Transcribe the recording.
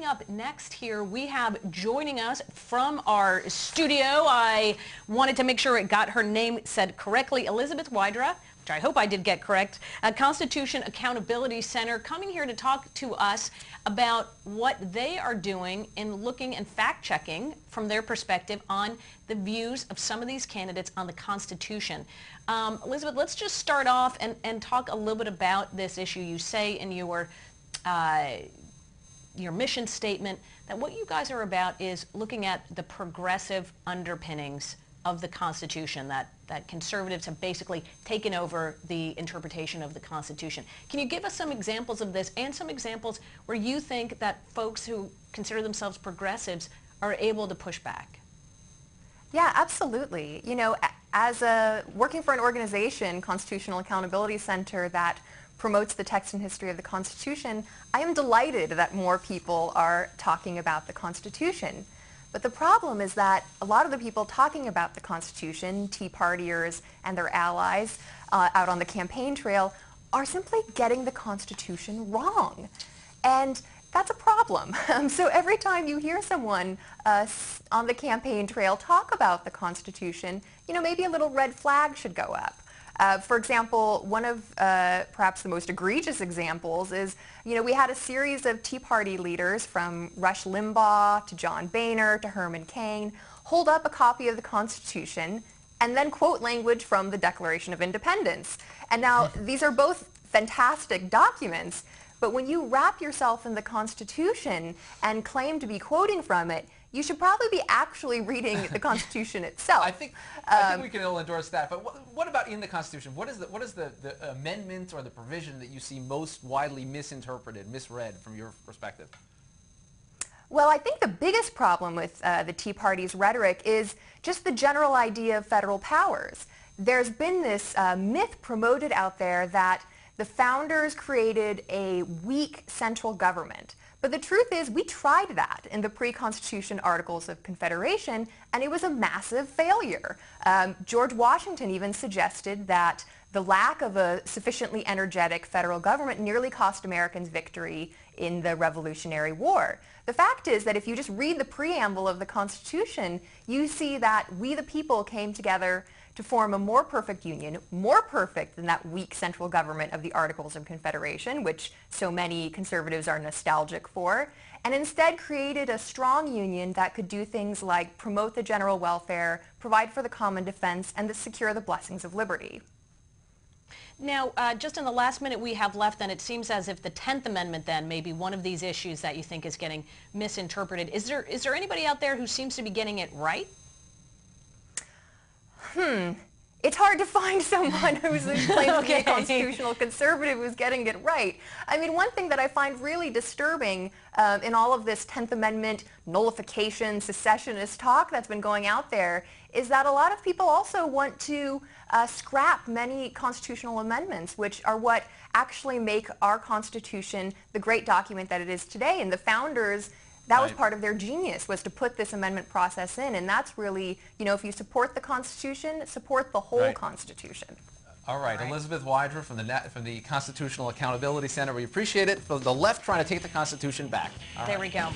coming up next here, we have joining us from our studio. I wanted to make sure it got her name said correctly. Elizabeth Wydra, which I hope I did get correct, Constitution Accountability Center, coming here to talk to us about what they are doing in looking and fact-checking from their perspective on the views of some of these candidates on the Constitution. Um, Elizabeth, let's just start off and, and talk a little bit about this issue. You say in your uh, your mission statement that what you guys are about is looking at the progressive underpinnings of the Constitution, that, that conservatives have basically taken over the interpretation of the Constitution. Can you give us some examples of this and some examples where you think that folks who consider themselves progressives are able to push back? Yeah, absolutely. You know, as a working for an organization, Constitutional Accountability Center, that promotes the text and history of the Constitution, I am delighted that more people are talking about the Constitution. But the problem is that a lot of the people talking about the Constitution, Tea Partiers and their allies uh, out on the campaign trail, are simply getting the Constitution wrong. And that's a problem. so every time you hear someone uh, on the campaign trail talk about the Constitution, you know, maybe a little red flag should go up. Uh, for example, one of uh, perhaps the most egregious examples is, you know, we had a series of Tea Party leaders from Rush Limbaugh to John Boehner to Herman Cain hold up a copy of the Constitution and then quote language from the Declaration of Independence. And now these are both fantastic documents, but when you wrap yourself in the Constitution and claim to be quoting from it, you should probably be actually reading the Constitution itself. I think, I think um, we can all endorse that. But what, what, about in the Constitution? What is the what is the, the amendment or the provision that you see most widely misinterpreted, misread from your perspective? Well, I think the biggest problem with uh, the Tea Party's rhetoric is just the general idea of federal powers. There's been this uh, myth promoted out there that the founders created a weak central government but the truth is we tried that in the pre-Constitution Articles of Confederation, and it was a massive failure. Um, George Washington even suggested that the lack of a sufficiently energetic federal government nearly cost Americans victory in the Revolutionary War. The fact is that if you just read the preamble of the Constitution, you see that we the people came together to form a more perfect union, more perfect than that weak central government of the Articles of Confederation, which so many conservatives are nostalgic for, and instead created a strong union that could do things like promote the general welfare, provide for the common defense, and secure the blessings of liberty. Now, uh, just in the last minute we have left, then it seems as if the 10th Amendment then may be one of these issues that you think is getting misinterpreted. Is there, is there anybody out there who seems to be getting it right? hmm, it's hard to find someone who's claiming okay. to be a constitutional conservative who's getting it right. I mean, one thing that I find really disturbing um, in all of this 10th Amendment nullification, secessionist talk that's been going out there is that a lot of people also want to uh, scrap many constitutional amendments, which are what actually make our Constitution the great document that it is today. And the founders that was part of their genius, was to put this amendment process in. And that's really, you know, if you support the Constitution, support the whole right. Constitution. All right, All right. Elizabeth Wydra from the, from the Constitutional Accountability Center. We appreciate it. For the left trying to take the Constitution back. All there right. we go.